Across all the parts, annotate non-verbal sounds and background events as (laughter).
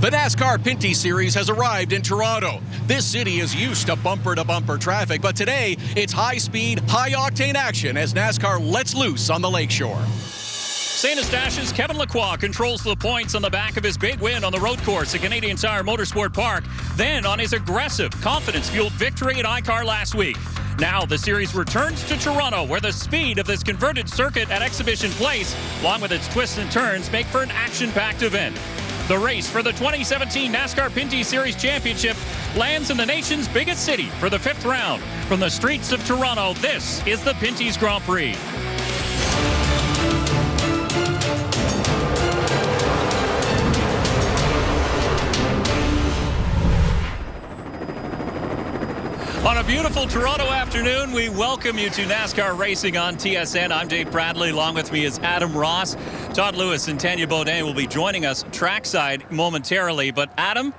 The NASCAR Pinty's Series has arrived in Toronto. This city is used to bumper to bumper traffic, but today it's high speed, high octane action as NASCAR lets loose on the lakeshore. Saint-Eustache Kevin Lacroix controls the points on the back of his big win on the road course at Canadian Tire Motorsport Park, then on his aggressive, confidence fueled victory at ICAR last week. Now the series returns to Toronto, where the speed of this converted circuit at Exhibition Place, along with its twists and turns, make for an action packed event. The race for the 2017 NASCAR Pinty's Series Championship lands in the nation's biggest city for the fifth round. From the streets of Toronto, this is the Pinty's Grand Prix. On a beautiful Toronto afternoon, we welcome you to NASCAR Racing on TSN. I'm Dave Bradley. Along with me is Adam Ross. Todd Lewis and Tanya Bodin will be joining us trackside momentarily. But Adam,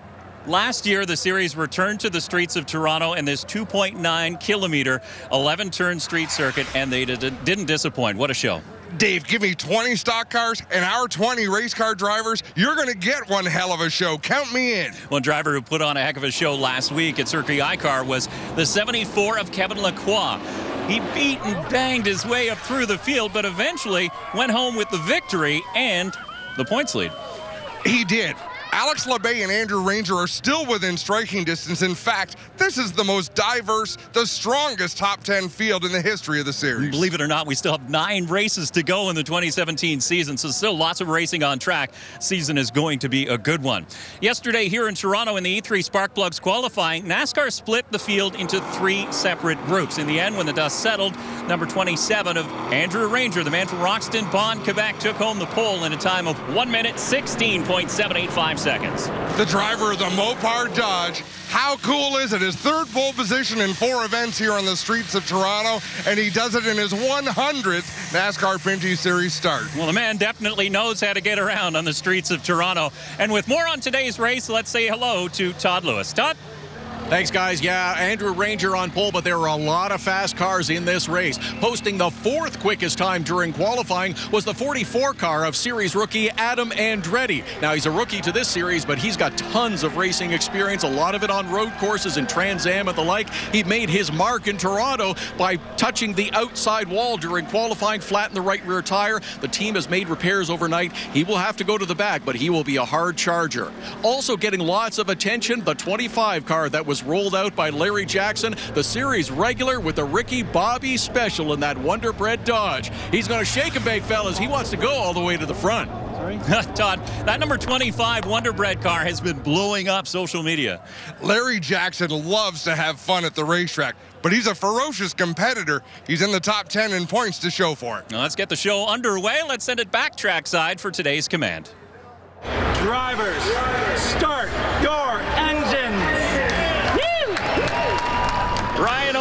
last year the series returned to the streets of Toronto in this 2.9 kilometer, 11 turn street circuit, and they didn't disappoint. What a show! Dave, give me 20 stock cars and our 20 race car drivers. You're going to get one hell of a show. Count me in. One driver who put on a heck of a show last week at Circuit ICAR was the 74 of Kevin Lacroix. He beat and banged his way up through the field, but eventually went home with the victory and the points lead. He did. Alex Labbe and Andrew Ranger are still within striking distance. In fact, this is the most diverse, the strongest top 10 field in the history of the series. Believe it or not, we still have nine races to go in the 2017 season, so still lots of racing on track. Season is going to be a good one. Yesterday here in Toronto in the E3 Spark Plugs qualifying, NASCAR split the field into three separate groups. In the end, when the dust settled, number 27 of Andrew Ranger, the man from Roxton Pond, Quebec, took home the pole in a time of 1 minute 16.785 seconds. The driver of the Mopar Dodge. How cool is it? His third pole position in four events here on the streets of Toronto, and he does it in his 100th NASCAR Pinty's Series start. Well, the man definitely knows how to get around on the streets of Toronto. And with more on today's race, let's say hello to Todd Lewis. Todd? Thanks, guys. Yeah, Andrew Ranger on pole, but there are a lot of fast cars in this race. Posting the fourth quickest time during qualifying was the 44 car of series rookie Adam Andretti. Now, he's a rookie to this series, but he's got tons of racing experience, a lot of it on road courses and Trans Am and the like. He made his mark in Toronto by touching the outside wall during qualifying, flattened the right rear tire. The team has made repairs overnight. He will have to go to the back, but he will be a hard charger. Also getting lots of attention, the 25 car that was was rolled out by Larry Jackson, the series regular with the Ricky Bobby special in that Wonder Bread Dodge. He's going to shake and bake, fellas. He wants to go all the way to the front. (laughs) Todd, that number 25 Wonder Bread car has been blowing up social media. Larry Jackson loves to have fun at the racetrack, but he's a ferocious competitor. He's in the top 10 in points to show for it. Now let's get the show underway. Let's send it back trackside for today's command. Drivers, start your engines. Ryan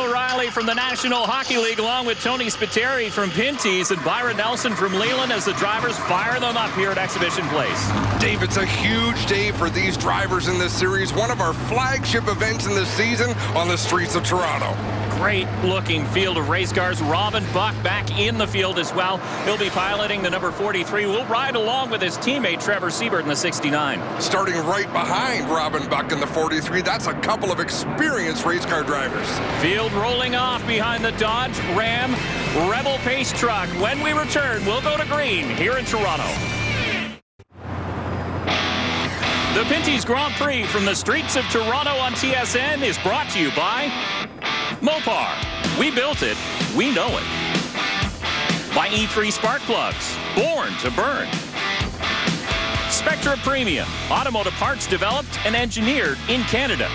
From the National Hockey League, along with Tony Spiteri from Pinty's and Byron Nelson from Leland as the drivers fire them up here at Exhibition Place. Dave, it's a huge day for these drivers in this series, one of our flagship events in the season on the streets of Toronto great looking field of race cars. Robin Buck back in the field as well. He'll be piloting the number 43. We'll ride along with his teammate Trevor Seibert in the 69. Starting right behind Robin Buck in the 43. That's a couple of experienced race car drivers. Field rolling off behind the Dodge Ram Rebel Pace truck. When we return, we'll go to green here in Toronto. The Pinty's Grand Prix from the streets of Toronto on TSN is brought to you by Mopar. We built it. We know it. By E3 Spark Plugs. Born to burn. Spectra Premium. Automotive parts developed and engineered in Canada.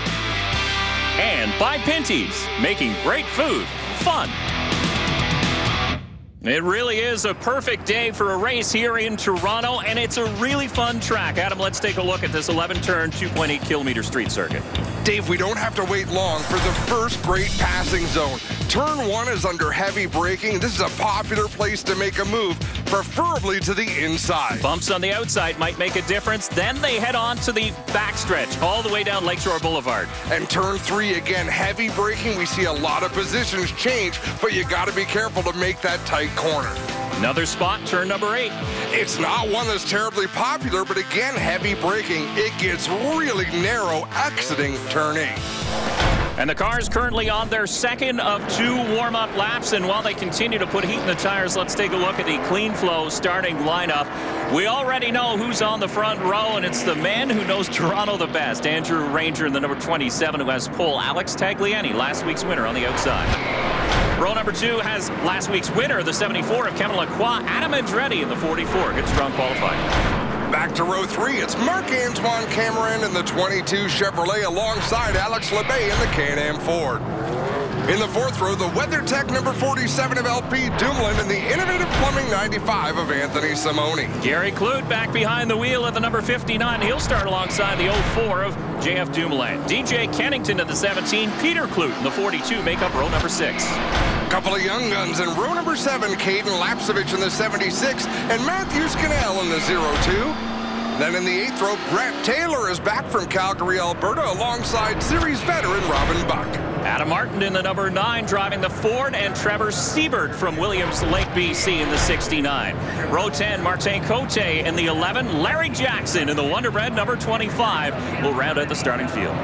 And by Pinty's. Making great food fun. It really is a perfect day for a race here in Toronto, and it's a really fun track. Adam, let's take a look at this 11-turn, 2.8 kilometer street circuit. Dave, we don't have to wait long for the first great passing zone. Turn one is under heavy braking. This is a popular place to make a move, preferably to the inside. Bumps on the outside might make a difference. Then they head on to the backstretch all the way down Lakeshore Boulevard. And turn three, again, heavy braking. We see a lot of positions change, but you got to be careful to make that tight corner. Another spot, turn number eight. It's not one that's terribly popular, but again, heavy braking. It gets really narrow exiting turn eight. And the car is currently on their second of two warm-up laps. And while they continue to put heat in the tires, let's take a look at the clean flow starting lineup. We already know who's on the front row, and it's the man who knows Toronto the best, Andrew Ranger in the number 27, who has pole Alex Tagliani, last week's winner on the outside. Row number two has last week's winner, the 74 of Kevin Lacroix, Adam Andretti in the 44. Good strong qualifying. Back to row three, it's Marc-Antoine Camirand in the 22 Chevrolet alongside Alex Labbe in the Can-Am Ford. In the fourth row, the WeatherTech number 47 of LP Dumoulin and the Innovative Plumbing 95 of Anthony Simone. Gary Klutt back behind the wheel at the number 59. He'll start alongside the 04 of JF Dumoulin. DJ Kennington at the 17. Peter Klutt in the 42 make up row number six. Couple of young guns in row number seven, Cayden Lapcevich in the 76 and Matthew Scannell in the 02. Then in the eighth row, Brett Taylor is back from Calgary, Alberta, alongside series veteran Robin Buck. Adam Martin in the number nine, driving the Ford, and Trevor Seibert from Williams Lake, BC in the 69. Row 10, Martin Cote in the 11, Larry Jackson in the Wonder Bread number 25 will round out the starting field.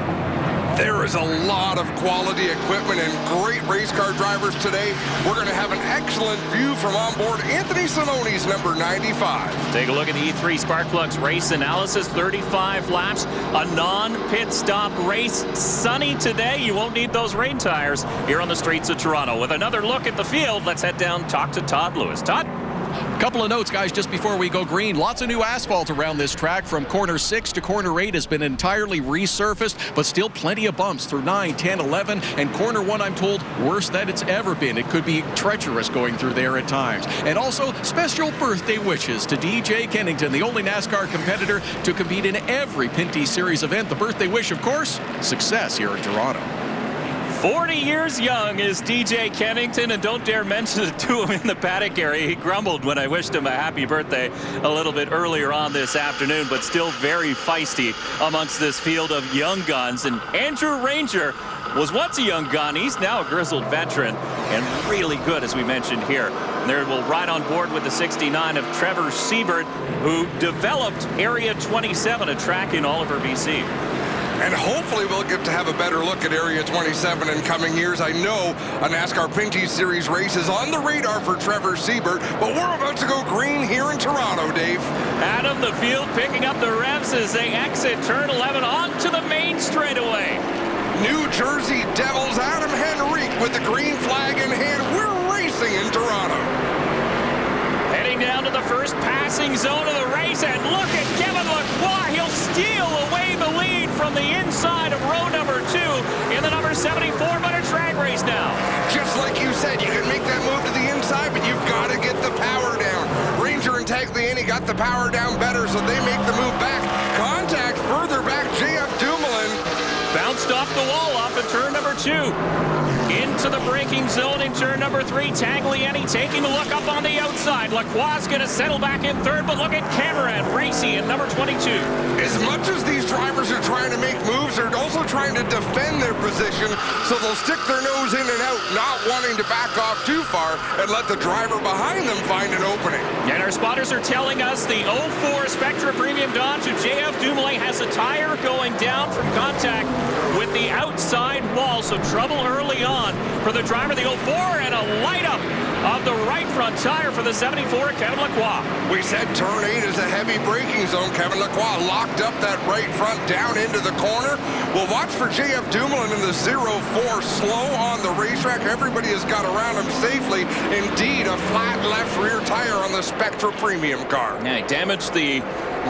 There is a lot of quality equipment and great race car drivers today. We're going to have an excellent view from on board Anthony Simone's number 95. Take a look at the E3 Spark Plugs race analysis. 35 laps, a non-pit stop race. Sunny today. You won't need those rain tires here on the streets of Toronto. With another look at the field, let's head down talk to Todd Lewis. Todd? Couple of notes, guys, just before we go green. Lots of new asphalt around this track from corner 6 to corner 8 has been entirely resurfaced, but still plenty of bumps through 9, 10, 11, and corner 1, I'm told, worse than it's ever been. It could be treacherous going through there at times. And also, special birthday wishes to DJ Kennington, the only NASCAR competitor to compete in every Pinty's Series event. The birthday wish, of course, success here in Toronto. 40 years young is DJ Kennington, and don't dare mention it to him in the paddock area. He grumbled when I wished him a happy birthday a little bit earlier on this afternoon, but still very feisty amongst this field of young guns. And Andrew Ranger was once a young gun. He's now a grizzled veteran and really good, as we mentioned here. And there will ride on board with the 69 of Trevor Seibert, who developed Area 27, a track in Oliver, BC. And hopefully we'll get to have a better look at Area 27 in coming years. I know a NASCAR Pinty's Series race is on the radar for Trevor Seibert, but we're about to go green here in Toronto, Dave. Adam, the field picking up the revs as they exit turn 11 onto the main straightaway. New Jersey Devils, Adam Henrique with the green flag in hand. We're racing in Toronto. Down to the first passing zone of the race, and look at Kevin Lacroix. He'll steal away the lead from the inside of row number two in the number 74 Butter Drag Race now. Just like you said, you can make that move to the inside, but you've got to get the power down. Ranger and Tagliani got the power down better, so they make the move back. Contact further back. Bounced off the wall off of turn number two. Into the braking zone in turn number three. Tagliani taking a look up on the outside. Lacroix's going to settle back in third, but look at Camirand Racy in number 22. As much as these drivers are trying to make moves, they're also trying to defend their position, so they'll stick their nose in and out, not wanting to back off too far and let the driver behind them find an opening. And our spotters are telling us the 04 Spectra Premium Dodge of JF Dumoulin has a tire going down from contact with the outside wall, so trouble early on for the driver, the 04, and a light up of the right front tire for the 74, Kevin Lacroix. We said turn 8 is a heavy braking zone. Kevin Lacroix locked up that right front down into the corner. We'll watch for JF Dumoulin in the 04 slow on the racetrack. Everybody has got around him safely. Indeed, a flat left rear tire on the Spectra Premium car. Yeah, he damaged the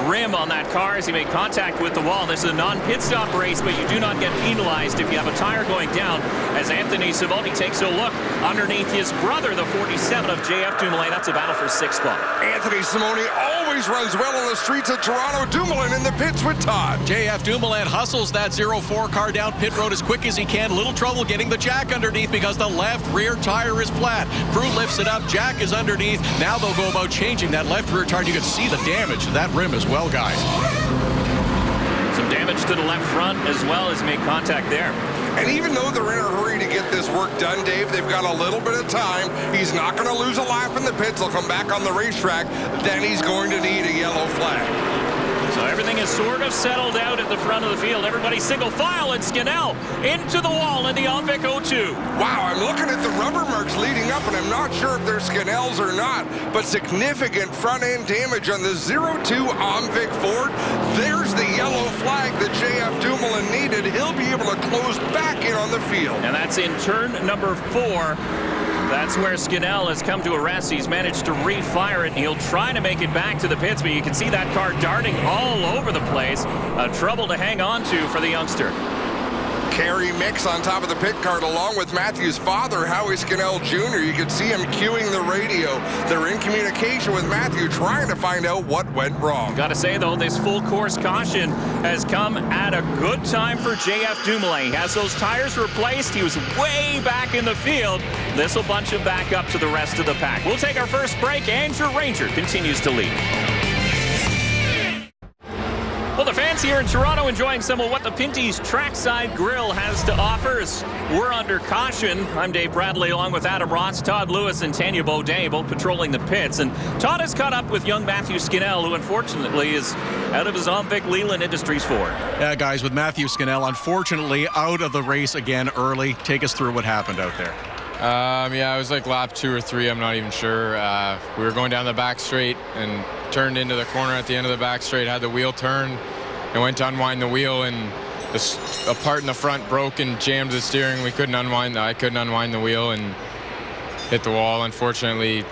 rim on that car as he made contact with the wall. This is a non-pit stop race, but you do not get penalized if you have a tire going down as Anthony Simone takes a look underneath his brother, the 47 of JF Dumoulin. That's a battle for sixth spot. Anthony Simone always runs well on the streets of Toronto. Dumoulin in the pits with Todd. JF Dumoulin hustles that 04 car down pit road as quick as he can. Little trouble getting the jack underneath because the left rear tire is flat. Crew lifts it up. Jack is underneath. Now they'll go about changing that left rear tire. You can see the damage that rim as well, guys. Some damage to the left front as well as made contact there. And even though they're in a hurry to get this work done, Dave, they've got a little bit of time. He's not going to lose a lap in the pits. He'll come back on the racetrack. Then he's going to need a yellow flag. So everything is sort of settled out at the front of the field. Everybody single file and Scannell into the wall in the OMVIC O2. Wow, I'm looking at the rubber marks leading up, and I'm not sure if they're Scannell's or not, but significant front-end damage on the 0-2 OMVIC Ford. There's the yellow flag that JF Dumoulin needed. He'll be able to close back in on the field. And that's in turn number four. That's where Scannell has come to a rest. He's managed to refire it, and he'll try to make it back to the pits, but you can see that car darting all over the place. A trouble to hang on to for the youngster. Kerry Mix on top of the pit cart along with Matthew's father, Howie Scannell Jr. You can see him cueing the radio. They're in communication with Matthew trying to find out what went wrong. Got to say, though, this full course caution has come at a good time for JF Dumoulin. He has those tires replaced. He was way back in the field. This will bunch him back up to the rest of the pack. We'll take our first break. Andrew Ranger continues to lead. Well, here in Toronto enjoying some of what the Pinty's Trackside Grill has to offer as we're under caution. I'm Dave Bradley along with Adam Ross, Todd Lewis, and Tanya Beaudin, both patrolling the pits. And Todd has caught up with young Matthew Scannell, who unfortunately is out of his OMVIC Leland Industries Ford. Yeah, guys, with Matthew Scannell, unfortunately out of the race again early. Take us through what happened out there. Um, yeah, it was like lap two or three. I'm not even sure. Uh, we were going down the back straight and turned into the corner at the end of the back straight. Had the wheel turn and went to unwind the wheel, and a part in the front broke and jammed the steering. We couldn't unwind. The, I couldn't unwind the wheel and hit the wall. Unfortunately,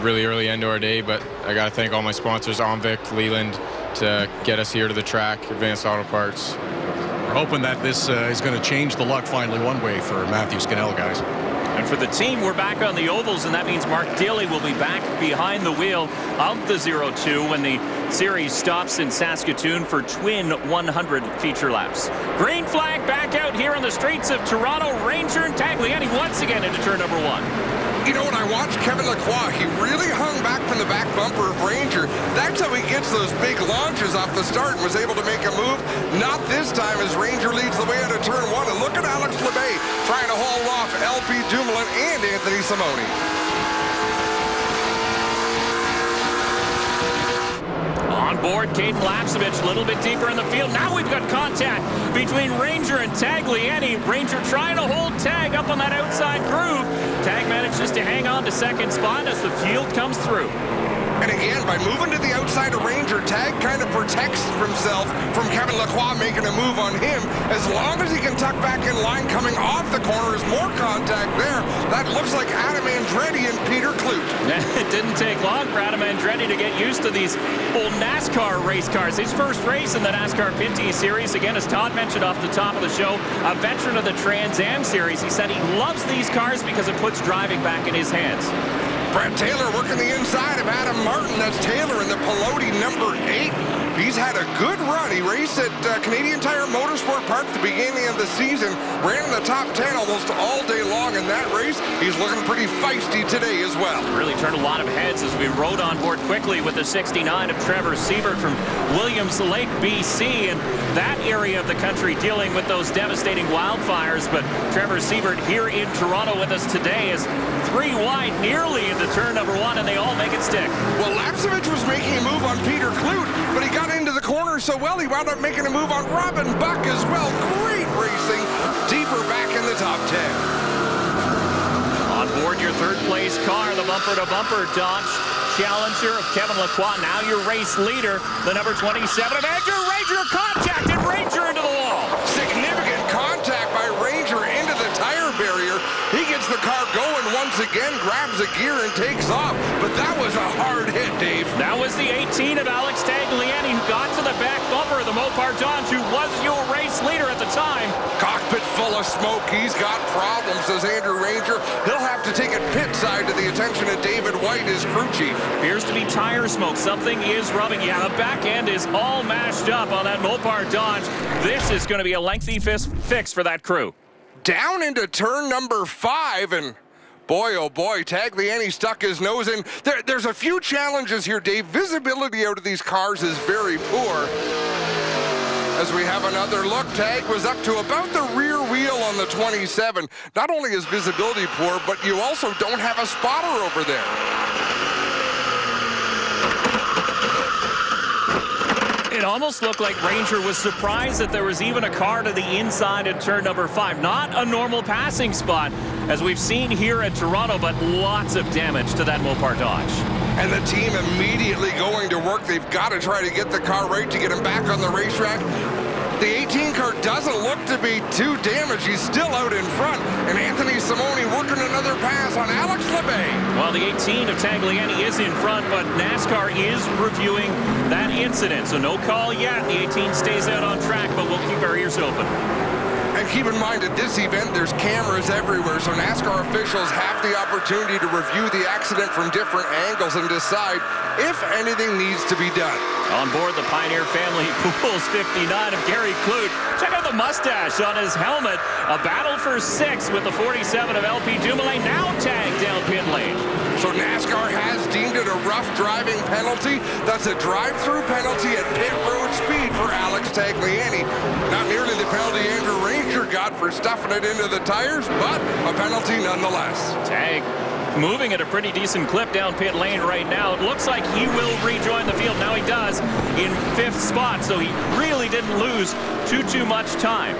really early end of our day. But I got to thank all my sponsors, OMVIC, Leland, to get us here to the track. Advanced Auto Parts. We're hoping that this uh, is going to change the luck finally one way for Matthew Scannell, guys. And for the team, we're back on the ovals, and that means Mark Daly will be back behind the wheel of the 0-2 when the series stops in Saskatoon for twin 100 feature laps. Green flag back out here on the streets of Toronto. Ranger and Tagliani once again into turn number one you know, when I watched Kevin Lacroix, he really hung back from the back bumper of Ranger. That's how he gets those big launches off the start and was able to make a move. Not this time as Ranger leads the way out of turn one. And look at Alex Labbe trying to hold off LP Dumoulin and Anthony Simoni. On board, Cayden Lapcevich a little bit deeper in the field. Now we've got contact between Ranger and Tagliani. Ranger trying to hold Tag up on that outside groove. Tag manages to hang on to second spot as the field comes through. And again, by moving to the outside of Ranger, Tag kind of protects himself from Kevin Lacroix making a move on him. As long as he can tuck back in line coming off the corner, there's more contact there. That looks like Adam Andretti and Peter Klutt. (laughs) it didn't take long for Adam Andretti to get used to these old NASCAR race cars. His first race in the NASCAR Pinty's Series, again, as Todd mentioned off the top of the show, a veteran of the Trans Am Series. He said he loves these cars because it puts driving back in his hands. Brad Taylor working the inside of Adam Martin. That's Taylor in the Pelote number eight. He's had a good run. He raced at uh, Canadian Tire Motorsport Park at the beginning of the season, ran in the top 10 almost all day long in that race. He's looking pretty feisty today as well. Really turned a lot of heads as we rode on board quickly with the 69 of Trevor Seibert from Williams Lake, BC, and that area of the country dealing with those devastating wildfires. But Trevor Seibert here in Toronto with us today is three wide nearly into turn number one, and they all make it stick. Well, Lapcevich was making a move on Peter Klutt, but he got corner so well, he wound up making a move on Robin Buck as well. Great racing, deeper back in the top 10. On board your third place car, the bumper to bumper Dodge Challenger of Kevin Lacroix. Now your race leader, the number 27 of Andrew Ranger. Contact and Ranger into the wall. Significant contact by Ranger into the tire barrier. He gets the car going once again, grabs a gear and takes off. But that was a hard hit, Dave. That was the 18 of Alex Tagliani back bumper of the Mopar Dodge, who was your race leader at the time. Cockpit full of smoke. He's got problems, says Andrew Ranger. He'll have to take it pit side to the attention of David White, his crew chief. Appears to be tire smoke. Something is rubbing. Yeah, the back end is all mashed up on that Mopar Dodge. This is going to be a lengthy fix for that crew. Down into turn number five, and boy, oh boy, Tagliani stuck his nose in. There, there's a few challenges here, Dave. Visibility out of these cars is very poor. as we have another look. Tag was up to about the rear wheel on the 27. Not only is visibility poor, but you also don't have a spotter over there. It almost looked like Ranger was surprised that there was even a car to the inside at turn number five. Not a normal passing spot, as we've seen here at Toronto, but lots of damage to that Mopar Dodge. And the team immediately going to work. They've got to try to get the car right to get him back on the racetrack. The 18 car doesn't look to be too damaged. He's still out in front. And Anthony Simoni working another pass on Alex Labbé. Well, the 18 of Tagliani is in front, but NASCAR is reviewing that incident. So no call yet. The 18 stays out on track, but we'll keep our ears open. And keep in mind, at this event, there's cameras everywhere, so NASCAR officials have the opportunity to review the accident from different angles and decide if anything needs to be done. On board the Pioneer Family (laughs) Pools 59 of Gary Klutt. Check out the mustache on his helmet. A battle for six with the 47 of LP Dumoulin now tagged down pit lane. So NASCAR has deemed it a rough driving penalty. That's a drive-through penalty at pit road speed for Alex Tagliani. Not nearly the penalty Andrew Ranger got for stuffing it into the tires, but a penalty nonetheless. Tag moving at a pretty decent clip down pit lane right now. It looks like he will rejoin the field. Now he does in fifth spot, so he really didn't lose too, too much time.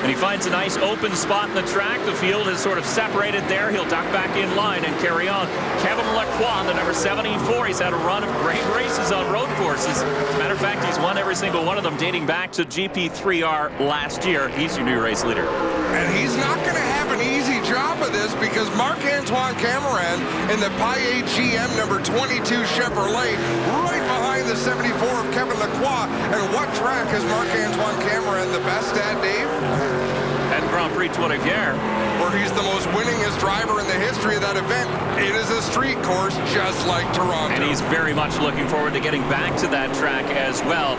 And he finds a nice open spot in the track. The field is sort of separated there. He'll duck back in line and carry on. Kevin Lacroix, the number 74. He's had a run of great races on road courses. As a matter of fact, he's won every single one of them dating back to GP3R last year. He's your new race leader. And he's not going to have of this because Marc-Antoine Camirand in the Paillet GM number 22 Chevrolet right behind the 74 of Kevin Lacroix. And what track is Marc-Antoine Camirand the best at, Dave? at Grand Prix Trois-Rivières. Where he's the most winningest driver in the history of that event. It is a street course just like Toronto. And he's very much looking forward to getting back to that track as well.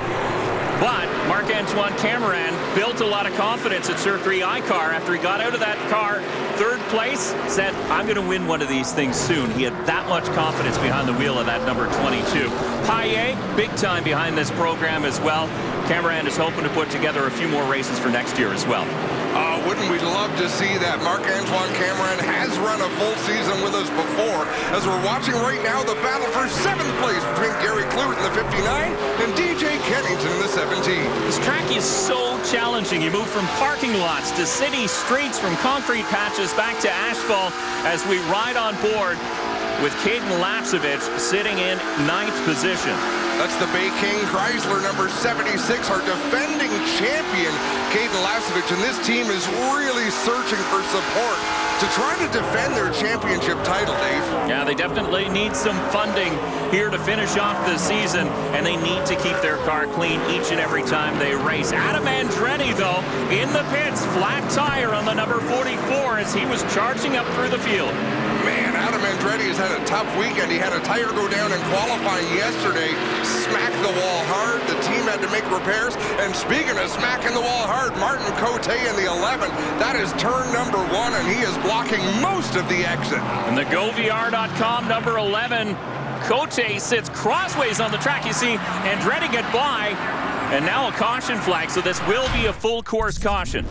But Marc-Antoine Camirand built a lot of confidence at Circuit ICAR after he got out of that car third place, said, I'm going to win one of these things soon. He had that much confidence behind the wheel of that number 22. Paillet, big time behind this program as well. Camirand is hoping to put together a few more races for next year as well. Uh, wouldn't we love to see that? Marc-Antoine Camirand has run a full season with us before. As we're watching right now, the battle for seventh place between Gary Klutt in the 59 and DJ Kennington in the 17. This track is so challenging. You move from parking lots to city streets, from concrete patches back to asphalt as we ride on board with Cayden Lapcevich sitting in ninth position. That's the Bay King Chrysler number 76, our defending champion, Cayden Lapcevich. And this team is really searching for support to try to defend their championship title, Dave. Yeah, they definitely need some funding here to finish off the season, and they need to keep their car clean each and every time they race. Adam Andretti, though, in the pits, flat tire on the number 44 as he was charging up through the field. Man, Adam Andretti has had a tough weekend. He had a tire go down in qualifying yesterday, smacked the wall hard. The team had to make repairs. And speaking of smacking the wall hard, Martin Cote in the 11. That is turn number one, and he is blocking most of the exit. And the GoVR.com number 11, Cote sits crossways on the track. You see Andretti get by, and now a caution flag, so this will be a full course caution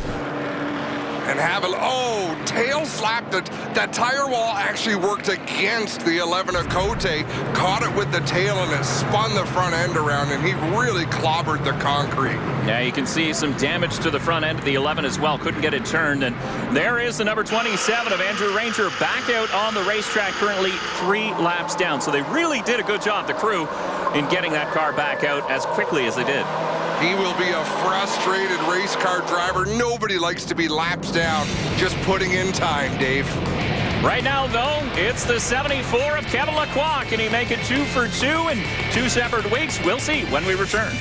and have a, oh, tail slap. The, that tire wall actually worked against the 11 of Cote, caught it with the tail, and it spun the front end around, and he really clobbered the concrete. Yeah, you can see some damage to the front end of the 11 as well. Couldn't get it turned, and there is the number 27 of Andrew Ranger back out on the racetrack, currently three laps down. So they really did a good job, the crew, in getting that car back out as quickly as they did. He will be a frustrated race car driver. Nobody likes to be laps down, just putting in time, Dave. Right now, though, it's the 74 of Kevin Lacroix. Can he make it two for two in two separate weeks? We'll see when we return.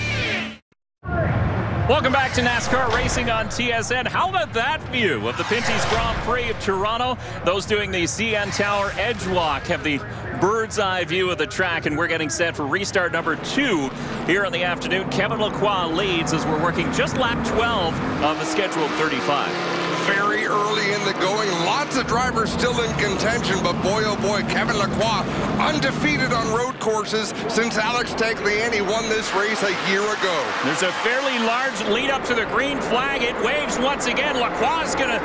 Welcome back to NASCAR Racing on TSN. How about that view of the Pinty's Grand Prix of Toronto? Those doing the CN Tower Edge Walk have the bird's eye view of the track, and we're getting set for restart number two here in the afternoon. Kevin Lacroix leads as we're working just lap 12 of the scheduled 35 very early in the going. Lots of drivers still in contention, but boy, oh boy, Kevin Lacroix undefeated on road courses since Alex Tagliani won this race a year ago. There's a fairly large lead up to the green flag. It waves once again. Lacroix is going to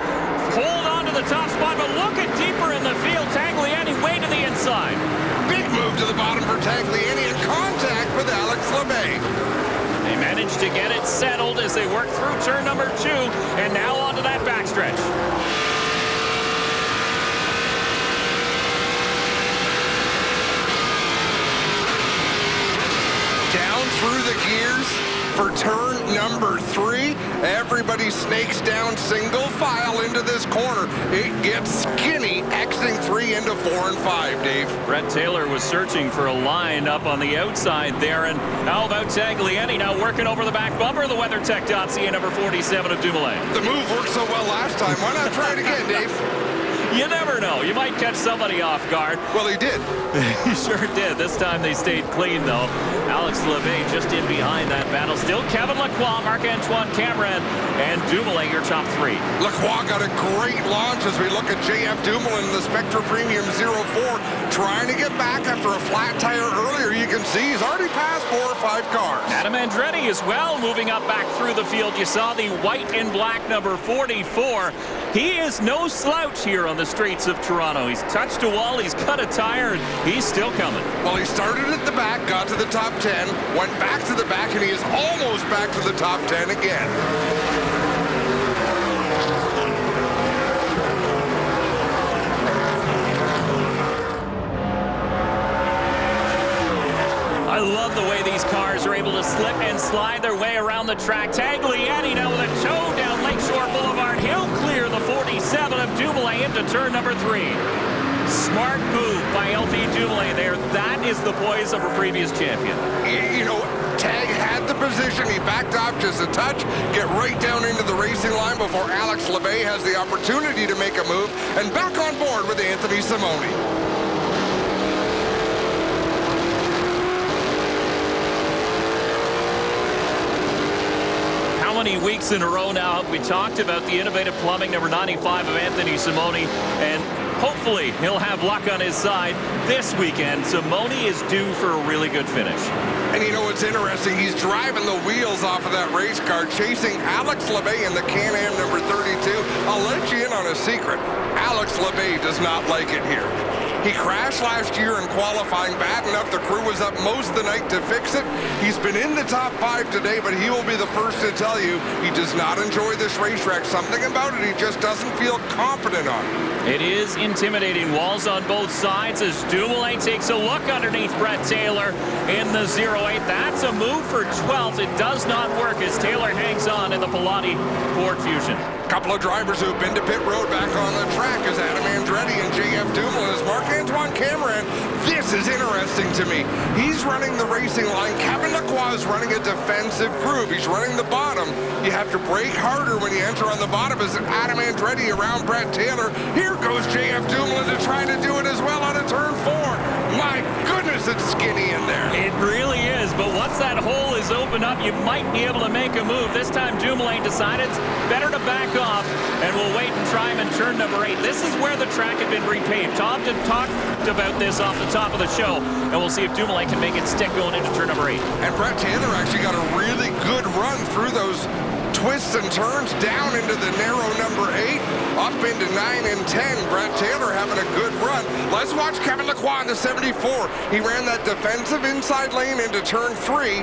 hold on the top spot, but look at deeper in the field. Tagliani way to the inside. Big move to the bottom for Tagliani in contact with Alex Labbe. They managed to get it settled as they work through turn number two, and now onto that backstretch. Down through the gears for turn number three. Everybody snakes down single file into this corner. It gets skinny, exiting three into four and five, Dave. Brett Taylor was searching for a line up on the outside there, and how about Tagliani now working over the back bumper of the WeatherTech.ca number 47 of Dumoulin. The move worked so well last time. Why not try it again, Dave? (laughs) You never know. You might catch somebody off guard. (laughs) Well, he did. he sure did. This time they stayed clean, though. Alex Labbe just in behind that battle. Still Kevin Lacroix, Marc-Antoine Camirand, and Dumoulin, your top three. Lacroix got a great launch as we look at JF Dumoulin in the Spectra Premium 04, trying to get back after a flat tire earlier. You can see he's already passed four or five cars. Adam Andretti as well, moving up back through the field. You saw the white and black number 44. He is no slouch here on the streets of Toronto. He's touched a wall, he's cut a tire, and he's still coming. Well, he started at the back, got to the top 10, went back to the back, and he is almost back to the top 10 again. love the way these cars are able to slip and slide their way around the track. Tagliani now with a toe down Lakeshore Boulevard. He'll clear the 47 of Dumoulin into turn number three. Smart move by LP Dumoulin there. That is the poise of a previous champion. You know, Tag had the position. He backed off just a touch, get right down into the racing line before Alex Labbe has the opportunity to make a move, and back on board with Anthony Simone. 20 weeks in a row now. We talked about the innovative plumbing, number 95 of Anthony Simoni, and hopefully he'll have luck on his side this weekend. Simoni is due for a really good finish. And you know what's interesting? He's driving the wheels off of that race car, chasing Alex Labbe in the Can-Am number 32. I'll let you in on a secret. Alex Labbe does not like it here. He crashed last year in qualifying bad enough the crew was up most of the night to fix it. He's been in the top five today, but he will be the first to tell you he does not enjoy this racetrack. Something about it he just doesn't feel confident on. It is intimidating. Walls on both sides as Dumoulin takes a look underneath Brett Taylor in the 08. That's a move for 12th. It does not work as Taylor hangs on in the Pilati Ford Fusion. Couple of drivers who've been to pit road back on the track is Adam Andretti and JF Dumoulin as Marc-Antoine Camirand. This is interesting to me. He's running the racing line. Kevin Lacroix is running a defensive groove. He's running the bottom. You have to brake harder when you enter on the bottom as Adam Andretti around Brad Taylor. Here goes JF Dumoulin to try to do it as well on a turn four. It's skinny in there. It really is, but once that hole is opened up, you might be able to make a move. This time Dumoulin decided it's better to back off, and we'll wait and try him in turn number eight. This is where the track had been repaved. Tom did talk about this off the top of the show, and we'll see if Dumoulin can make it stick going into turn number eight. And Brett Taylor actually got a really good run through those twists and turns down into the narrow number eight, up into nine and 10. Brett Taylor having a good run. Let's watch Kevin Lacroix in the 74. He ran that defensive inside lane into turn three.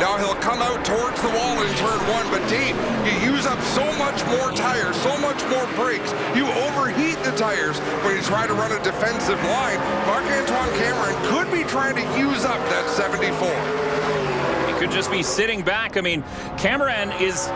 Now he'll come out towards the wall in turn one, but Dave, you use up so much more tires, so much more brakes. You overheat the tires when you try to run a defensive line. Marc-Antoine Camirand could be trying to use up that 74 could just be sitting back. I mean, Camirand is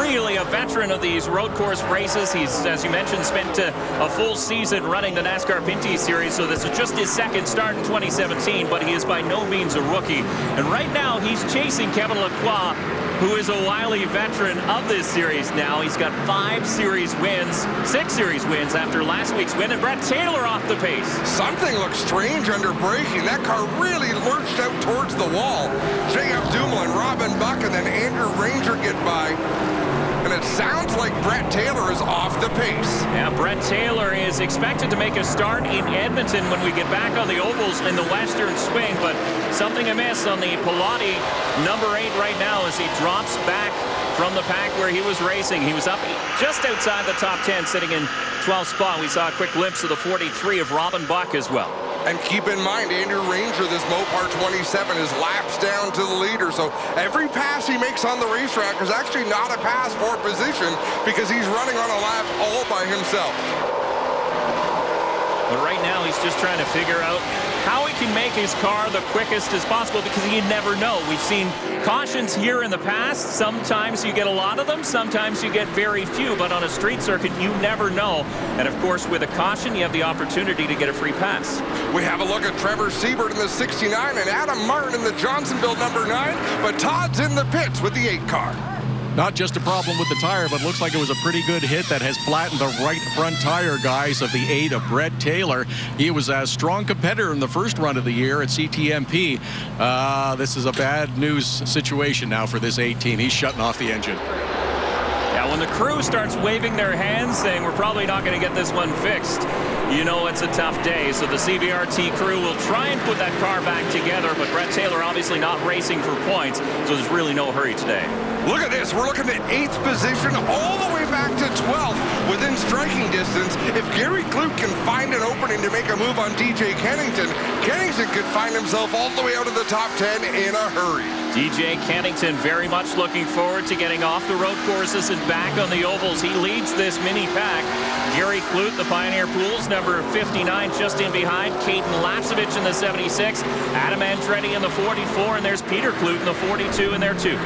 really a veteran of these road course races. He's, as you mentioned, spent uh, a full season running the NASCAR Pinty's Series, so this is just his second start in 2017, but he is by no means a rookie. And right now, he's chasing Kevin Lacroix, who is a wily veteran of this series now. He's got five series wins, six series wins after last week's win, and Brett Taylor off the pace. Something looks strange under braking. That car really lurched out towards the wall. JF Dumoulin, Robin Buck, and then Andrew Ranger get by. And it sounds like Brett Taylor is off the pace. Yeah, Brett Taylor is expected to make a start in Edmonton when we get back on the ovals in the Western Swing, but something amiss on the Pilati number eight right now as he drops back from the pack where he was racing. He was up just outside the top 10, sitting in 12th spot. We saw a quick glimpse of the 43 of Robin Buck as well. And keep in mind, Andrew Ranger, this Mopar 27, is laps down to the leader. So every pass he makes on the racetrack is actually not a pass for position because he's running on a lap all by himself. But right now, he's just trying to figure out how he can make his car the quickest as possible because you never know. We've seen cautions here in the past. Sometimes you get a lot of them. Sometimes you get very few. But on a street circuit, you never know. And, of course, with a caution, you have the opportunity to get a free pass. We have a look at Trevor Seibert in the 69 and Adam Martin in the Johnsonville number 9. But Todd's in the pits with the 8 car. Not just a problem with the tire, but looks like it was a pretty good hit that has flattened the right front tire, guys, of the eight of Brett Taylor. He was a strong competitor in the first run of the year at CTMP. Uh, this is a bad news situation now for this 18. He's shutting off the engine. Yeah, when the crew starts waving their hands saying we're probably not going to get this one fixed, you know it's a tough day. So the CVRT crew will try and put that car back together, but Brett Taylor obviously not racing for points, so there's really no hurry today. Look at this. We're looking at eighth position all the way back to 12th within striking distance. If Gary Klutt can find an opening to make a move on DJ Kennington, Kennington could find himself all the way out of the top 10 in a hurry. DJ Kennington very much looking forward to getting off the road courses and back on the ovals. He leads this mini pack. Gary Klutt, the Pioneer Pools, number 59, just in behind. Cayden Lapcevich in the 76. Adam Andretti in the 44, and there's Peter Klutt in the 42 in there too.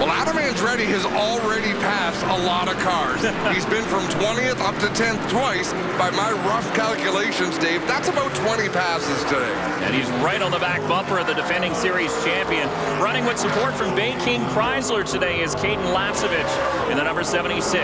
Well, Adam Andretti has already passed a lot of cars. (laughs) He's been from 20th up to 10th twice. By my rough calculations, Dave, that's about 20 passes today. And he's right on the back bumper of the defending series champion. Running with support from Bay King Chrysler today is Cayden Lapcevich in the number 76.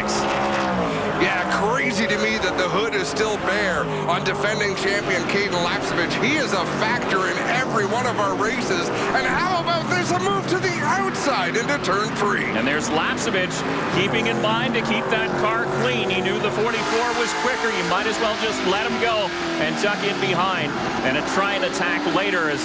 Yeah, crazy to me that the hood is still bare on defending champion Cayden Lapcevich. He is a factor in every one of our races. And how about this, a move to the outside into turn three. And there's Lapcevich keeping in mind to keep that car clean. He knew the 44 was quicker. You might as well just let him go and tuck in behind and try and attack later as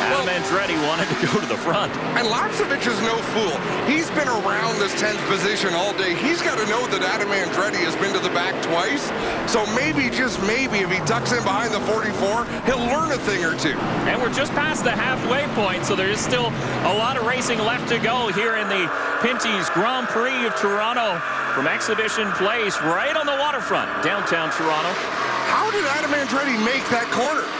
Adam well, Andretti wanted to go to the front. And Lapcevich is no fool. He's been around this 10th position all day. He's got to know that Adam Andretti has been to the back twice. So maybe, just maybe, if he tucks in behind the 44, he'll learn a thing or two. And we're just past the halfway point, so there is still a lot of racing left to go here in the Pinty's Grand Prix of Toronto from Exhibition Place right on the waterfront, downtown Toronto. How did Adam Andretti make that corner?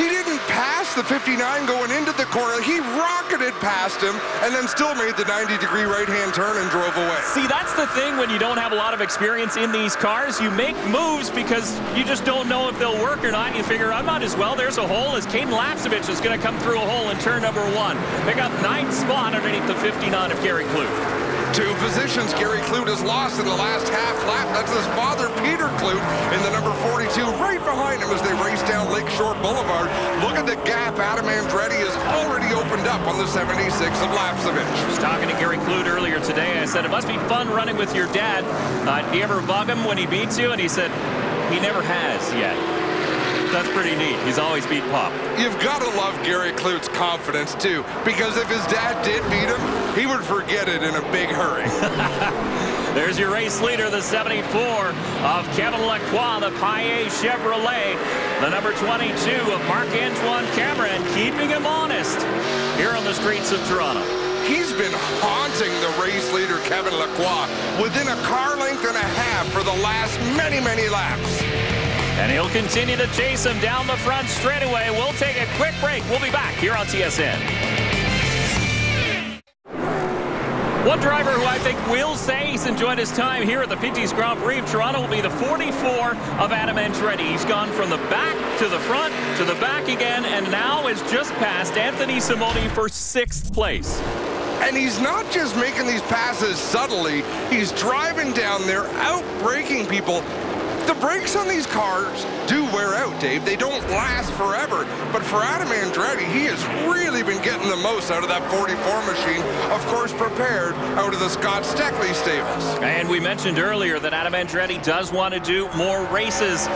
He didn't pass the 59 going into the corner. He rocketed past him and then still made the 90-degree right-hand turn and drove away. See, that's the thing when you don't have a lot of experience in these cars. You make moves because you just don't know if they'll work or not. You figure, I might as well. There's a hole as Cayden Lapcevich is going to come through a hole in turn number one. Pick up ninth spot underneath the 59 of Gary Klutt. Two positions Gary Klutt has lost in the last half lap. That's his father, Peter Klutt, in the number 42, right behind him as they race down Lakeshore Boulevard. Look at the gap Adam Andretti has already opened up on the 76 of Lapcevich. I was talking to Gary Klutt earlier today. I said, it must be fun running with your dad. Uh, do you ever bug him when he beats you? And he said, he never has yet that's pretty neat. He's always beat Pop. You've got to love Gary Klutt's confidence, too, because if his dad did beat him, he would forget it in a big hurry. (laughs) (laughs) There's your race leader, the 74 of Kevin Lacroix, the Paillet Chevrolet. The number 22 of Marc-Antoine Camirand, keeping him honest here on the streets of Toronto. He's been haunting the race leader, Kevin Lacroix, within a car length and a half for the last many, many laps. And he'll continue to chase him down the front straightaway. We'll take a quick break. We'll be back here on TSN. One driver who I think will say he's enjoyed his time here at the Pinty's Grand Prix of Toronto will be the 44 of Adam Andretti. He's gone from the back to the front to the back again and now has just passed Anthony Simoni for sixth place. And he's not just making these passes subtly. He's driving down there, out braking people, The brakes on these cars do wear out, Dave. They don't last forever. But for Adam Andretti, he has really been getting the most out of that 44 machine. Of course, prepared out of the Scott Steckley stables. And we mentioned earlier that Adam Andretti does want to do more races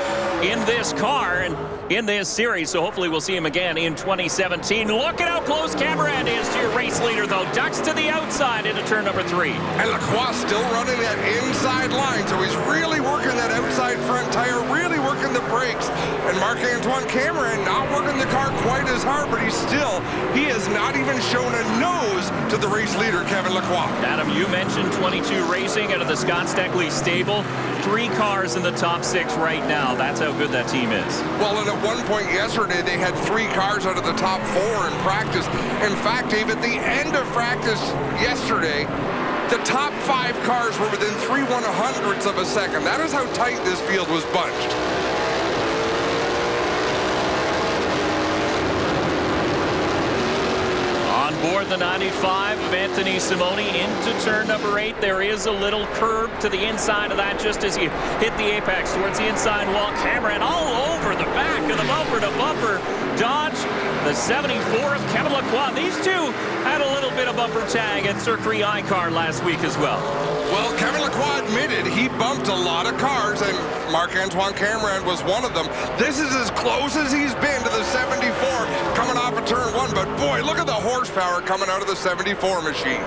in this car and in this series. So hopefully we'll see him again in 2017. Look at how close Camirand is to your race leader, though. Ducks to the outside into turn number three. And Lacroix still running that inside line, so he's really working that outside front tire, really working the brakes. And Marc-Antoine Camirand not working the car quite as hard, but he's still, he has not even shown a nose to the race leader, Kevin Lacroix. Adam, you mentioned 22 racing out of the Scott Steckley stable. Three cars in the top six right now. That's how good that team is. Well, and at one point yesterday, they had three cars out of the top four in practice. In fact, Dave, at the end of practice yesterday, the top five cars were within three one hundredths of a second. That is how tight this field was bunched. On board the 95 of Anthony Simone into turn number eight. There is a little curb to the inside of that just as you hit the apex towards the inside wall. Camirand all over the back of the bumper to bumper. Dodge the 74 of Kevin Lacroix. These two had a little bit of bumper tag at Circuit iCar last week as well. Well, Kevin Lacroix admitted he bumped a lot of cars, and Marc-Antoine Camirand was one of them. This is as close as he's been to the 74 coming off of turn one, but boy, look at the horsepower coming out of the 74 machine.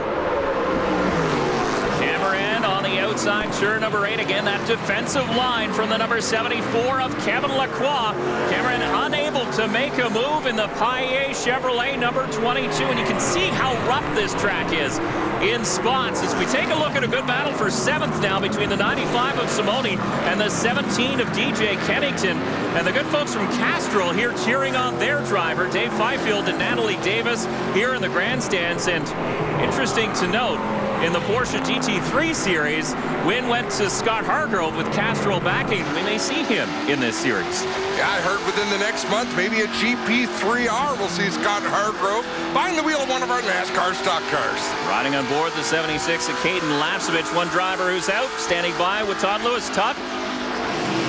Camirand on the outside, turn number eight. Again, that defensive line from the number 74 of Kevin Lacroix. Camirand unable to make a move in the Paillet Chevrolet number 22. And you can see how rough this track is in spots as we take a look at a good battle for seventh now between the 95 of Simone and the 17 of DJ Kennington. And the good folks from Castrol here cheering on their driver, Dave Fifield and Natalie Davis here in the grandstands. And interesting to note, in the Porsche GT3 series. Win went to Scott Hargrove with Castrol backing. We may see him in this series. Yeah, I heard within the next month, maybe a GP3R, we'll see Scott Hargrove behind the wheel of one of our NASCAR stock cars. Riding on board the 76 of Cayden Lapcevich, one driver who's out, standing by with Todd Lewis. Todd?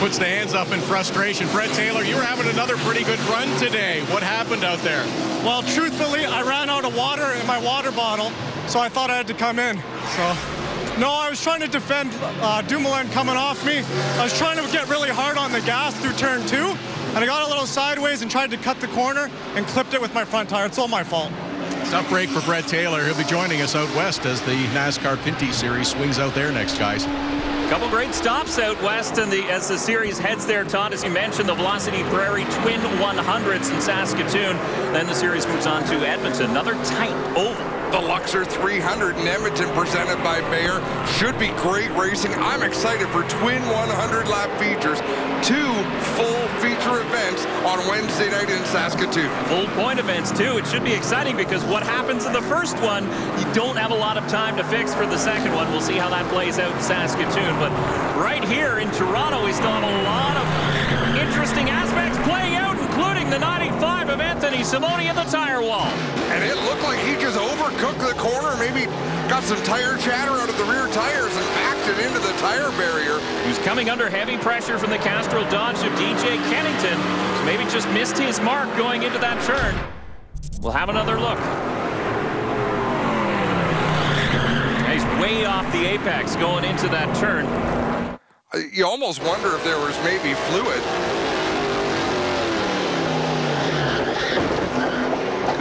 Puts the hands up in frustration. Brett Taylor, you were having another pretty good run today. What happened out there? Well, truthfully, I ran out of water in my water bottle, so I thought I had to come in. So, no, I was trying to defend uh, Dumoulin coming off me. I was trying to get really hard on the gas through turn two, and I got a little sideways and tried to cut the corner and clipped it with my front tire. It's all my fault. Tough break for Brett Taylor. He'll be joining us out west as the NASCAR Pinty Series swings out there next, guys. Couple great stops out west and the, as the series heads there, Todd, as you mentioned, the Velocity Prairie Twin 100s in Saskatoon. Then the series moves on to Edmonton, another tight oval. The Luxor 300 in Edmonton presented by Bayer. Should be great racing. I'm excited for twin 100 lap features. Two full feature events on Wednesday night in Saskatoon. Full point events too. It should be exciting because what happens in the first one, you don't have a lot of time to fix for the second one. We'll see how that plays out in Saskatoon. But right here in Toronto, we still have a lot of interesting aspects playing out, including the 95 of Anthony Simone in the tire wall. And it looked like he just overcooked the corner, maybe got some tire chatter out of the rear tires and backed it into the tire barrier. Was coming under heavy pressure from the Castrol Dodge of DJ Kennington. So maybe just missed his mark going into that turn. We'll have another look. He's way off the apex going into that turn. Uh, You almost wonder if there was maybe fluid.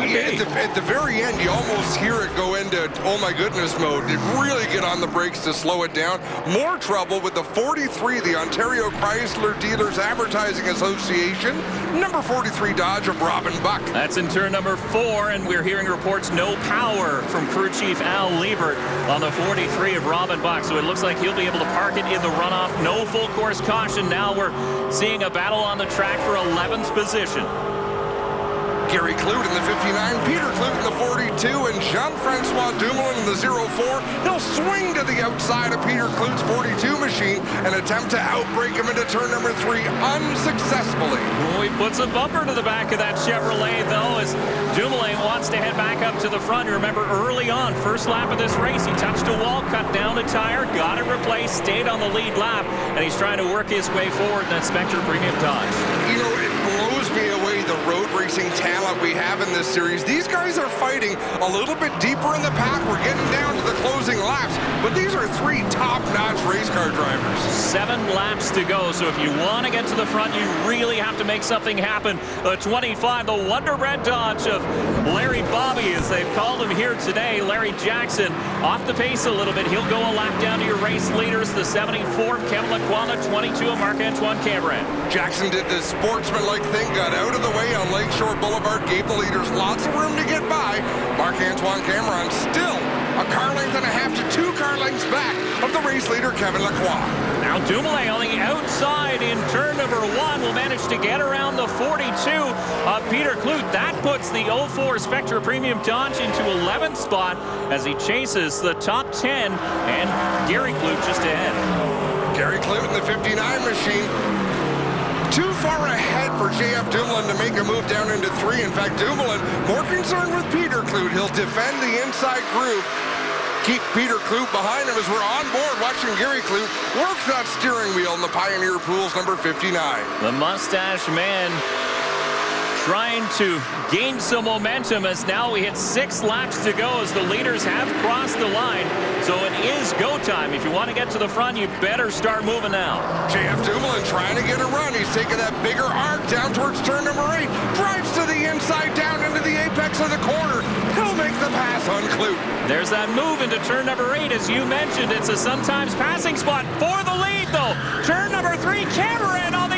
Yeah, at, the, at the very end, you almost hear it go into oh my goodness mode. They really get on the brakes to slow it down. More trouble with the 43, the Ontario Chrysler Dealers Advertising Association, number 43 Dodge of Robin Buck. That's in turn number four, and we're hearing reports no power from crew chief Al Liebert on the 43 of Robin Buck. So it looks like he'll be able to park it in the runoff. No full course caution. Now we're seeing a battle on the track for 11th position. Gary Klutt in the 59, Peter Klutt in the 42, and Jean-Francois Dumoulin in the 04. He'll swing to the outside of Peter Klutt's 42 machine and attempt to outbreak him into turn number three unsuccessfully. Oh, he puts a bumper to the back of that Chevrolet, though, as Dumoulin wants to head back up to the front. You remember early on, first lap of this race, he touched a wall, cut down a tire, got it replaced, stayed on the lead lap, and he's trying to work his way forward in that Spectra Premium Dodge. You know, it blows me away the road racing talent we have in this series. These guys are fighting a little bit deeper in the pack. We're getting down to the closing laps, but these are three top-notch race car drivers. Seven laps to go, so if you want to get to the front, you really have to make something happen. The 25, the Wonder Bread Dodge of Larry Bobby, as they've called him here today. Larry Jackson off the pace a little bit. He'll go a lap down to your race leaders. The 74 of Kevin Lacroix, 22 of Marc-Antoine Camirand. Jackson did the sportsman-like thing, got out of the way on Lakeshore Boulevard, gave the leaders lots of room to get by. Marc-Antoine Camirand still a car length and a half to two car lengths back of the race leader, Kevin Lacroix. Now Dumoulin on the outside in turn number one will manage to get around the 42 of Peter Klutt. That puts the 04 Spectra Premium Dodge into 11th spot as he chases the top 10 and Gary Klutt just ahead. Gary Klutt in the 59 machine too far ahead for J.F. Dumoulin to make a move down into three. In fact, Dumoulin more concerned with Peter Klutt. He'll defend the inside groove. Keep Peter Klutt behind him as we're on board watching Gary Klutt work that steering wheel in the Pioneer Pools number 59. The mustache man trying to gain some momentum as now we hit six laps to go as the leaders have crossed the line. So it is go time. If you want to get to the front, you better start moving now. J.F. Dumoulin trying to get a run. He's taking that bigger arc down towards turn number eight. Drives to the inside, down into the apex of the corner. He'll make the pass on Klutt. There's that move into turn number eight. As you mentioned, it's a sometimes passing spot for the lead, though. Turn number three, Camirand on the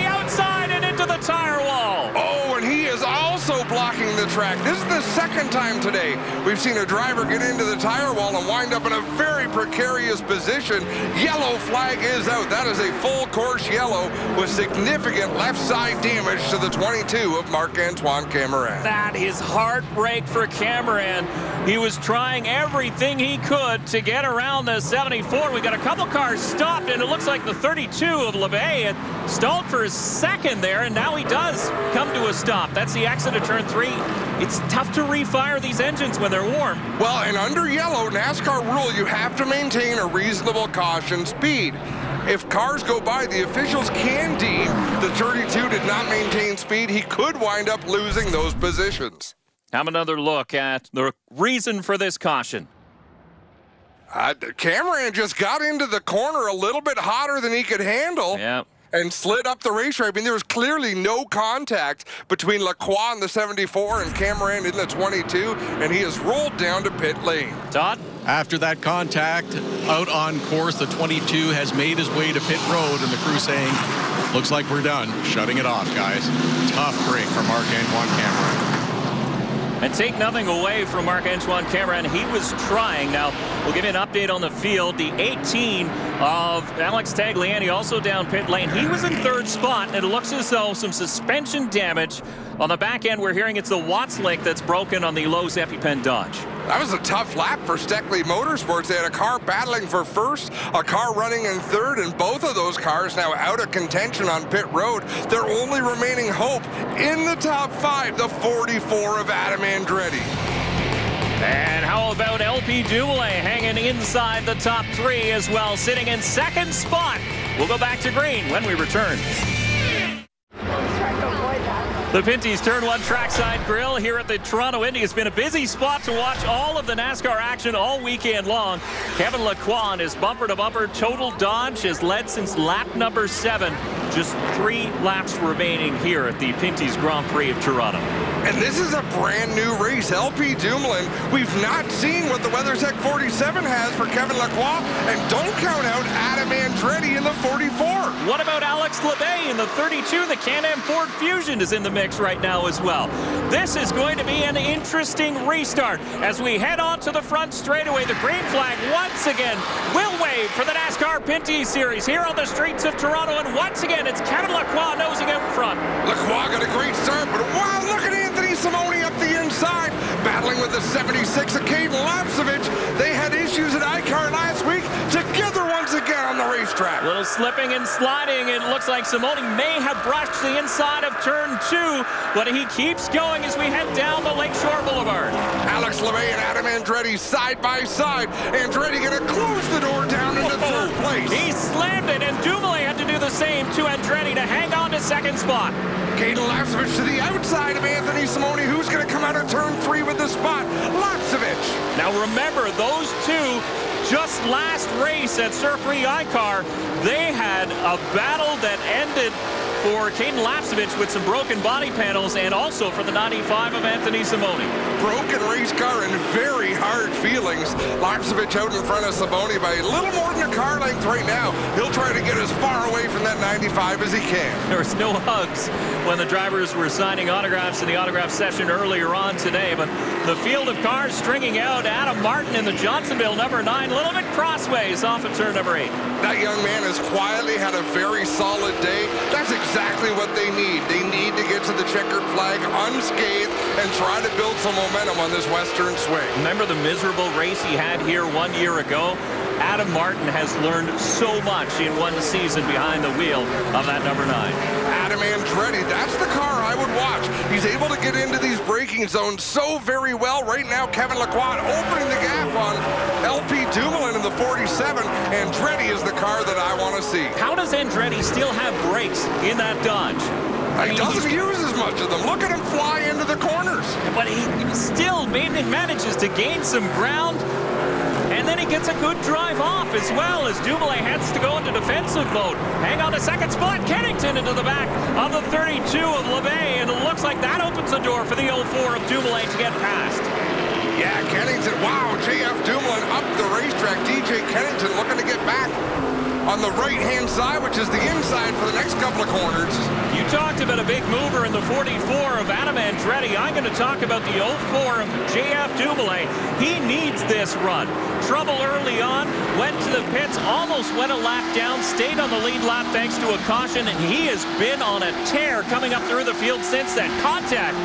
track. This is the second time today we've seen a driver get into the tire wall and wind up in a very precarious position. Yellow flag is out. That is a full course yellow with significant left side damage to the 22 of Marc-Antoine Camirand. That is heartbreak for Camirand. He was trying everything he could to get around the 74. We've got a couple cars stopped, and it looks like the 32 of Labbé had stalled for his second there, and now he does come to a stop. That's the exit of turn three. It's tough to refire these engines when they're warm. Well, and under yellow, NASCAR rule, you have to maintain a reasonable caution speed. If cars go by, the officials can deem the 32 did not maintain speed. He could wind up losing those positions. Have another look at the reason for this caution. Uh, Camirand just got into the corner a little bit hotter than he could handle. Yeah. And slid up the racetrack. I mean, there was clearly no contact between Lacroix in the 74 and Camirand in the 22, and he has rolled down to pit lane. Todd? After that contact, out on course, the 22 has made his way to pit road, and the crew saying, looks like we're done. Shutting it off, guys. Tough break for Marc-Antoine Camirand. And take nothing away from Marc-Antoine Camirand. He was trying. Now, we'll give you an update on the field. The 18 of Alex Tagliani also down pit lane. He was in third spot, and it looks as though some suspension damage on the back end. We're hearing it's the Watts link that's broken on the Lowe's EpiPen Dodge. That was a tough lap for Steckly Motorsports. They had a car battling for first, a car running in third, and both of those cars now out of contention on pit road. Their only remaining hope in the top five, the 44 of Adam Andretti. And how about LP Dumoulin hanging inside the top three as well, sitting in second spot. We'll go back to green when we return. The Pinty's Turn 1 Trackside Grill here at the Toronto Indy has been a busy spot to watch all of the NASCAR action all weekend long. Kevin Lacroix is bumper-to-bumper total dodge has led since lap number seven. Just three laps remaining here at the Pinty's Grand Prix of Toronto. And this is a brand new race. LP Dumoulin, we've not seen what the WeatherTech 47 has for Kevin Lacroix, and don't count out Adam Andretti in the 44. What about Alex Labbé in the 32? The Can-Am Ford Fusion is in the mix right now as well. This is going to be an interesting restart as we head on to the front straightaway. The green flag once again will wave for the NASCAR Pinty Series here on the streets of Toronto. And once again, it's Kevin Lacroix nosing out front. Lacroix got a great start, but wow, look at Anthony Simone up the inside, battling with the 76 of Cayden Lapcevich. They had issues at ICAR last week. Together once again on the racetrack. Little slipping and sliding. It looks like Simone may have brushed the inside of turn two, but he keeps going as we head down the Lakeshore Boulevard. Alex Labbé and Adam Andretti side by side. Andretti going to close the door down into oh, oh. third place. He slammed it, and Dumoulin had to do the same to Andretti to hang on to second spot. Cayden Lapcevich to the outside of Anthony Simone. Who's going to come out of turn three with the spot? Lapcevich. Now remember, those two just last race at Circuit ICAR, they had a battle that ended for Cayden Lapcevich with some broken body panels and also for the 95 of Anthony Simone. Broken race car and very hard feelings. Lapcevich out in front of Simone by a little more than a car length right now. He'll try to get as far away from that 95 as he can. There was no hugs when the drivers were signing autographs in the autograph session earlier on today, but the field of cars stringing out Adam Martin in the Johnsonville number nine, a little bit crossways off of turn number eight. That young man has quietly had a very solid day. That's exactly what they need. They need to get to the checkered flag unscathed and try to build some momentum on this western swing. Remember the miserable race he had here one year ago? Adam Martin has learned so much in one season behind the wheel of that number nine. Andretti, that's the car I would watch. He's able to get into these braking zones so very well. Right now, Kevin Lacroix opening the gap on LP Dumoulin in the 47. Andretti is the car that I want to see. How does Andretti still have brakes in that Dodge? He doesn't use as much of them. Look at him fly into the corners. But he still manages to gain some ground then he gets a good drive off as well as Dumoulin heads to go into defensive mode. Hang on to second spot. Kennington into the back of the 32 of Labbé. And it looks like that opens the door for the 04 of Dumoulin to get past. Yeah, Kennington. Wow, JF Dumoulin up the racetrack. DJ Kennington looking to get back on the right-hand side, which is the inside for the next couple of corners. You talked about a big mover in the 44 of Adam Andretti. I'm going to talk about the 04 of JF Dumoulin. He needs this run. Trouble early on, went to the pits, almost went a lap down, stayed on the lead lap thanks to a caution, and he has been on a tear coming up through the field since that contact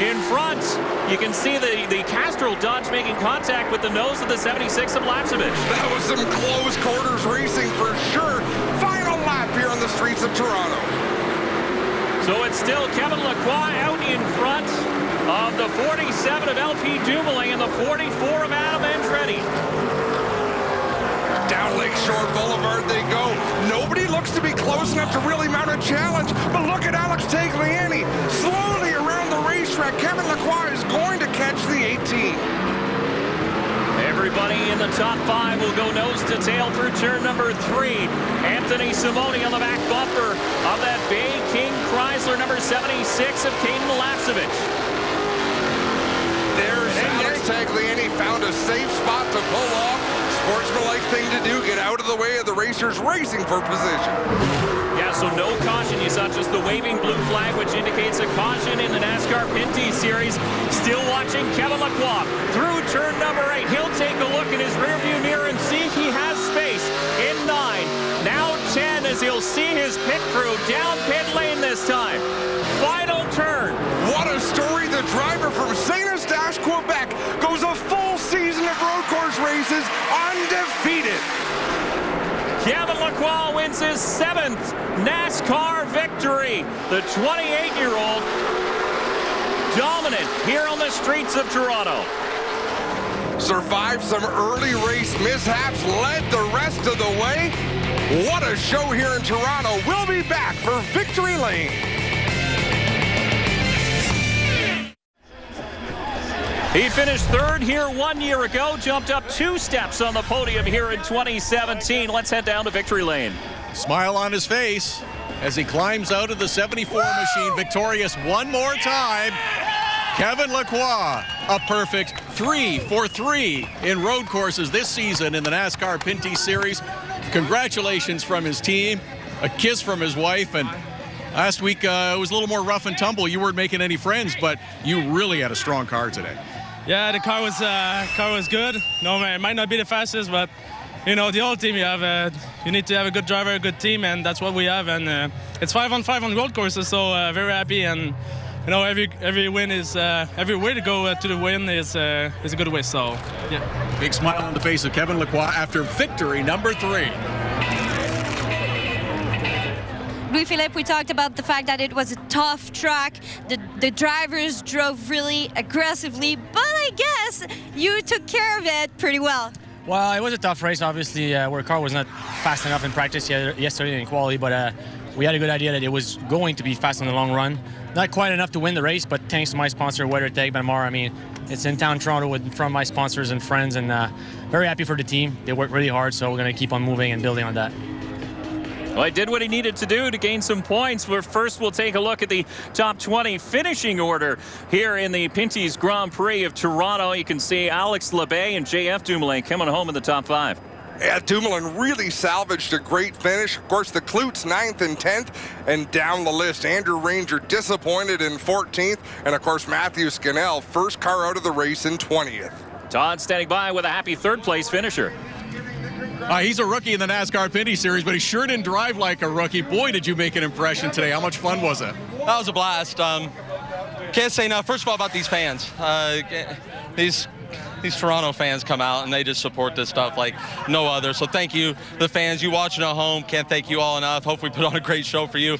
in front. You can see the, the Castrol Dodge making contact with the nose of the 76 of Lapcevich. That was some close quarters racing for sure. Final lap here on the streets of Toronto. So it's still Kevin Lacroix out in front of the 47 of LP Dumoulin and the 44 of Adam Andretti. Down Lakeshore Boulevard they go. Nobody looks to be close enough to really mount a challenge, but look at Alex Tagliani. Slowly around the racetrack, Kevin Lacroix is going to catch the 18. Everybody in the top five will go nose to tail through turn number three. Anthony Simone on the back bumper of that Bay King Chrysler number 76 of Cayden Lapcevich. There's Alex Tagliani found a safe spot to pull off. Sportsmanlike thing to do, get out of the way of the racers racing for position. So no caution. You saw just the waving blue flag, which indicates a caution in the NASCAR Pinty Series. Still watching Kevin Lacroix through turn number eight. He'll take a look in his rearview mirror and see he has space in nine. Now 10 as he'll see his pit crew down pit lane this time. Final turn. What a story. The driver from St. Eustache, Quebec goes a full season of road course races undefeated. Kevin Lacroix wins his seventh NASCAR victory. The 28-year-old dominant here on the streets of Toronto. Survived some early race mishaps, led the rest of the way. What a show here in Toronto. We'll be back for Victory Lane. He finished third here one year ago, jumped up two steps on the podium here in 2017. Let's head down to Victory Lane. Smile on his face as he climbs out of the 74 machine, victorious one more time. Kevin Lacroix, a perfect three for three in road courses this season in the NASCAR Pinty Series. Congratulations from his team, a kiss from his wife, and last week uh, it was a little more rough and tumble. You weren't making any friends, but you really had a strong car today. Yeah, the car was uh, car was good. No, man, it might not be the fastest, but you know the whole team you have. Uh, you need to have a good driver, a good team, and that's what we have. And uh, it's five on five on road courses, so uh, very happy and you know, every every win is uh, every way to go uh, to the win is is a good way. So, yeah. Big smile on the face of Kevin Lacroix after victory number three. Louis Philippe, we talked about the fact that it was a tough track. The, the drivers drove really aggressively, but I guess you took care of it pretty well. Well, it was a tough race, obviously. Uh, our car was not fast enough in practice yesterday in quality, but uh, we had a good idea that it was going to be fast in the long run. Not quite enough to win the race, but thanks to my sponsor, WeatherTech Benmar, I mean, it's in town Toronto with from my sponsors and friends, and uh, very happy for the team. They worked really hard, so we're going to keep on moving and building on that. Well, he did what he needed to do to gain some points. But first, we'll take a look at the top 20 finishing order here in the Pinty's Grand Prix of Toronto. You can see Alex Labbé and JF Dumoulin coming home in the top five. Yeah, Dumoulin really salvaged a great finish. Of course, the Klutts ninth and 10th, and down the list, Andrew Ranger disappointed in 14th, and of course, Matthew Scannell, first car out of the race in 20th. Todd standing by with a happy third place finisher. Uh, he's a rookie in the NASCAR Pinty Series, but he sure didn't drive like a rookie. Boy, did you make an impression today. How much fun was it? That was a blast. Um, can't say enough. First of all, about these fans. Uh, these these Toronto fans come out and they just support this stuff like no other. So thank you, the fans. You watching at home. Can't thank you all enough. Hope we put on a great show for you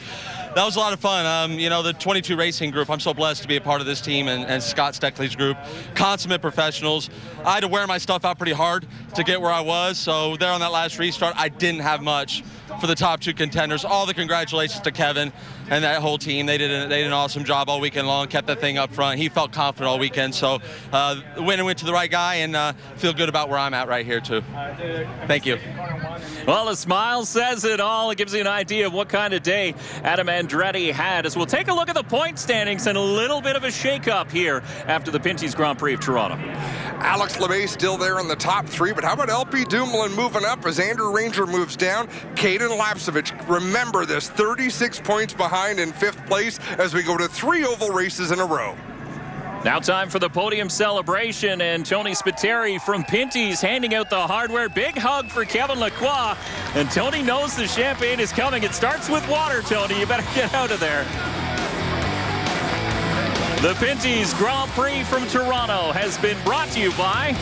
that was a lot of fun. Um, you know, the 22 Racing Group, I'm so blessed to be a part of this team and, and Scott Steckly's group. Consummate professionals. I had to wear my stuff out pretty hard to get where I was. So there on that last restart, I didn't have much for the top two contenders. All the congratulations to Kevin and that whole team. They did, they did an awesome job all weekend long, kept that thing up front. He felt confident all weekend. So uh, the winner went to the right guy and uh, feel good about where I'm at right here, too. Thank you. Well, a smile says it all. It gives you an idea of what kind of day Adam Andretti had. As we'll take a look at the point standings and a little bit of a shakeup here after the Pinty's Grand Prix of Toronto. Alex Labbé still there in the top three, but how about LP Dumoulin moving up as Andrew Ranger moves down? Cayden Lapcevich, remember this, 36 points behind in fifth place as we go to three oval races in a row. Now time for the podium celebration, and Tony Spiteri from Pinty's handing out the hardware. Big hug for Kevin Lacroix, and Tony knows the champagne is coming. It starts with water, Tony. You better get out of there. The Pinty's Grand Prix from Toronto has been brought to you by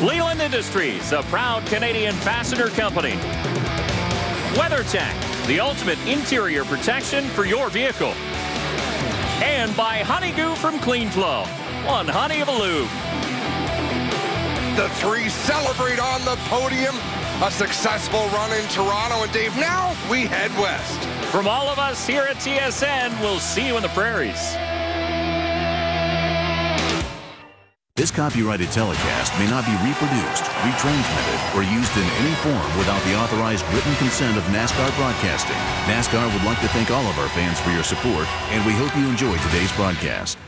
Leland Industries, a proud Canadian fastener company. WeatherTech, the ultimate interior protection for your vehicle and by Honeygoo from CleanFlow. One honey of a lube. The three celebrate on the podium. A successful run in Toronto. And Dave, now we head west. From all of us here at TSN, we'll see you in the prairies. This copyrighted telecast may not be reproduced, retransmitted, or used in any form without the authorized written consent of NASCAR Broadcasting. NASCAR would like to thank all of our fans for your support, and we hope you enjoyed today's broadcast.